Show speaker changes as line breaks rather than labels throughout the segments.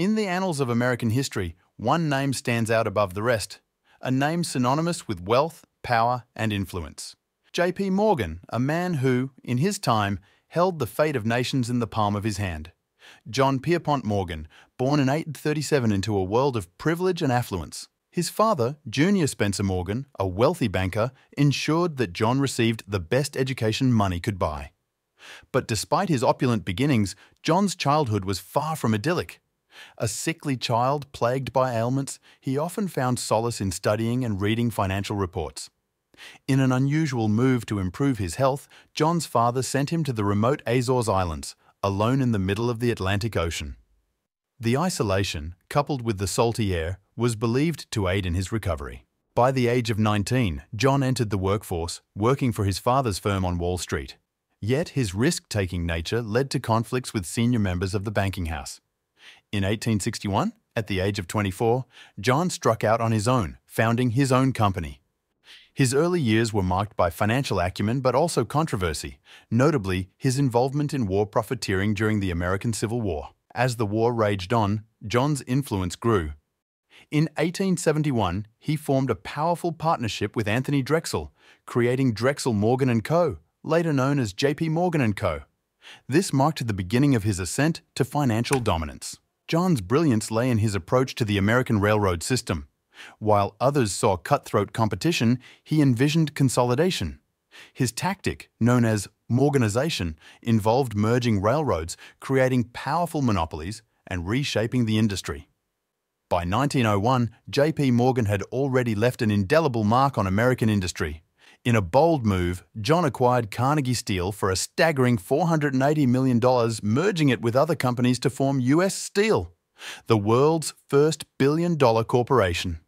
In the annals of American history, one name stands out above the rest, a name synonymous with wealth, power, and influence. J.P. Morgan, a man who, in his time, held the fate of nations in the palm of his hand. John Pierpont Morgan, born in 1837 into a world of privilege and affluence. His father, Junius Spencer Morgan, a wealthy banker, ensured that John received the best education money could buy. But despite his opulent beginnings, John's childhood was far from idyllic. A sickly child plagued by ailments, he often found solace in studying and reading financial reports. In an unusual move to improve his health, John's father sent him to the remote Azores Islands, alone in the middle of the Atlantic Ocean. The isolation, coupled with the salty air, was believed to aid in his recovery. By the age of 19, John entered the workforce, working for his father's firm on Wall Street. Yet his risk-taking nature led to conflicts with senior members of the banking house. In 1861, at the age of 24, John struck out on his own, founding his own company. His early years were marked by financial acumen but also controversy, notably his involvement in war profiteering during the American Civil War. As the war raged on, John's influence grew. In 1871, he formed a powerful partnership with Anthony Drexel, creating Drexel Morgan & Co., later known as JP Morgan & Co. This marked the beginning of his ascent to financial dominance. John's brilliance lay in his approach to the American railroad system. While others saw cutthroat competition, he envisioned consolidation. His tactic, known as Morganization, involved merging railroads, creating powerful monopolies, and reshaping the industry. By 1901, J.P. Morgan had already left an indelible mark on American industry. In a bold move, John acquired Carnegie Steel for a staggering $480 million, merging it with other companies to form US Steel, the world's first billion dollar corporation.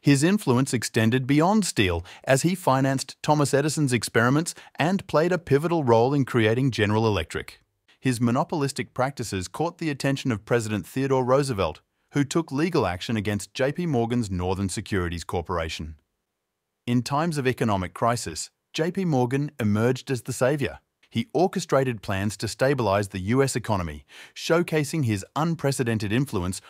His influence extended beyond steel as he financed Thomas Edison's experiments and played a pivotal role in creating General Electric. His monopolistic practices caught the attention of President Theodore Roosevelt, who took legal action against JP Morgan's Northern Securities Corporation. In times of economic crisis, JP Morgan emerged as the savior. He orchestrated plans to stabilize the US economy, showcasing his unprecedented influence